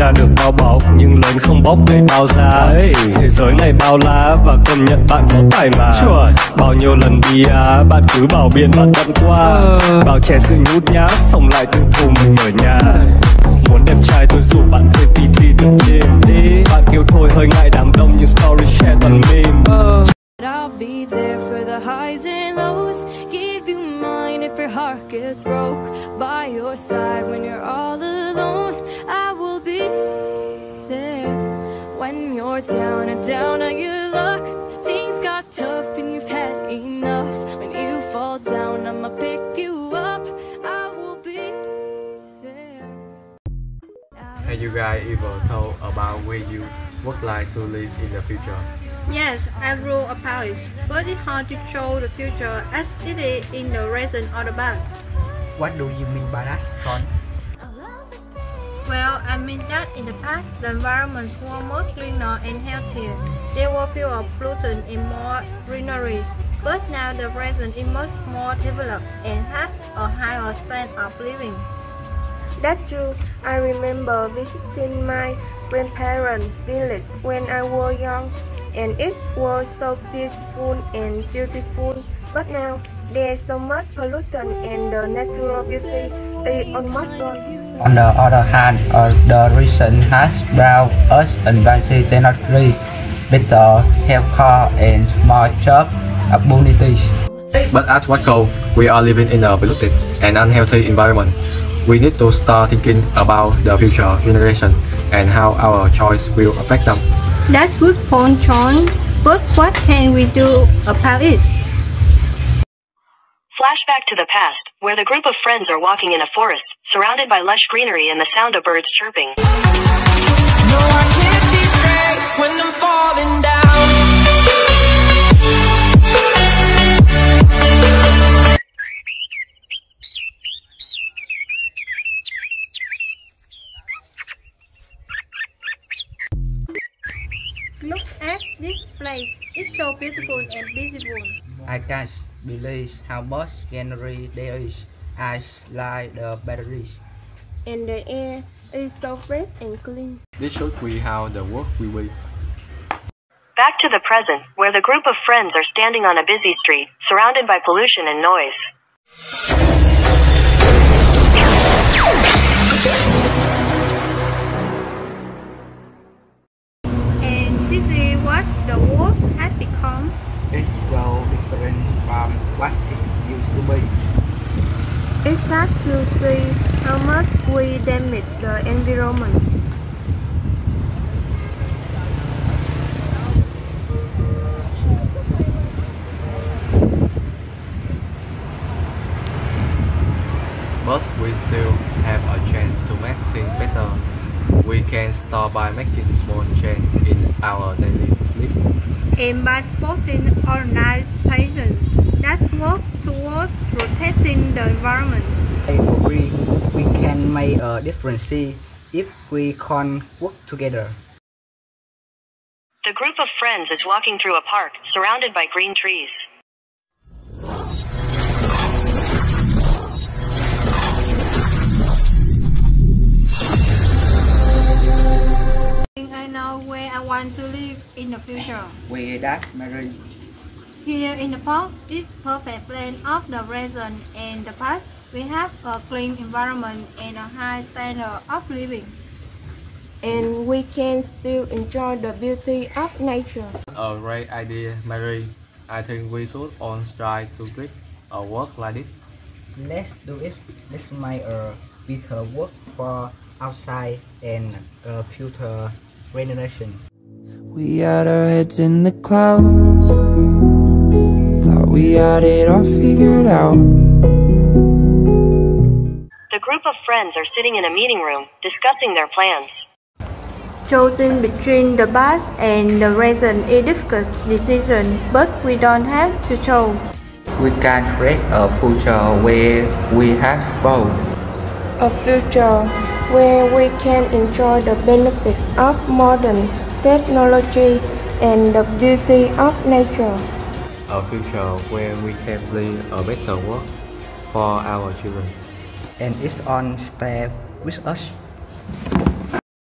ra được bao bọc nhưng lớn không bóc để bao giá. Thế giới này bao la và công nhận bạn có tài mà. Bao nhiêu lần đi á bạn cứ bảo biện bạn tận qua. Bao che sự nhút nhát xong lại tự thù mình ở nhà. Muốn đẹp trai tôi rủ bạn thuê pt từng đêm đi. Bạn kêu thôi hơi ngại đám đông nhưng story share toàn meme. I'll be there for the highs and lows. Give you mine if your heart gets broke. By your side when you're all alone. When you're down and down on your luck. Things got tough and you've had enough. When you fall down, I'ma pick you up. I will be there. Have you guys ever thought about where you would like to live in the future? Yes, I wrote about it, but it's hard to show the future as it is in the present or the past. What do you mean by that, Sean? Well, I mean that in the past, the environments were more cleaner and healthier. There were fewer pollutants and more greeneries. But now the present is much more developed and has a higher standard of living. That's true. I remember visiting my grandparents' village when I was young, and it was so peaceful and beautiful. But now there's so much pollution, and the natural beauty is almost gone. On the other hand, uh, the region has brought us advanced technology, better healthcare, and more job opportunities. But at what cost? We are living in a polluted and unhealthy environment. We need to start thinking about the future generation and how our choice will affect them. That's good point, John. But what can we do about it? Flashback to the past, where the group of friends are walking in a forest, surrounded by lush greenery and the sound of birds chirping. No, I can't see straight when I'm falling down. Look at this place. It's so beautiful and peaceful. I can't believe how much greenery there is. I like the batteries. And the air is so fresh and clean. This should be how the world will be. Back to the present, where the group of friends are standing on a busy street, surrounded by pollution and noise. And this is what the world has become. It's so different from what it used to be. It's sad to see how much we damage the environment. Can start by making small change in our daily life. And by supporting organized patients that work towards protecting the environment. I agree. We can make a difference if we can work together. The group of friends is walking through a park, surrounded by green trees. Want to live in the future. We that's Mary. Here in the park is perfect blend of the present and the past. We have a clean environment and a high standard of living. And we can still enjoy the beauty of nature. A great idea, Mary. I think we should all try to create a work like this. Let's do it. Let's make a better work for outside and a future generation. We had our heads in the clouds. Thought we had it all figured out. The group of friends are sitting in a meeting room, discussing their plans. Choosing between the past and the present is difficult decision, but we don't have to choose. We can create a future where we have both. A future where we can enjoy the benefits of modern technology and the beauty of nature. A future where we can live a better world for our children. And it's on step with us.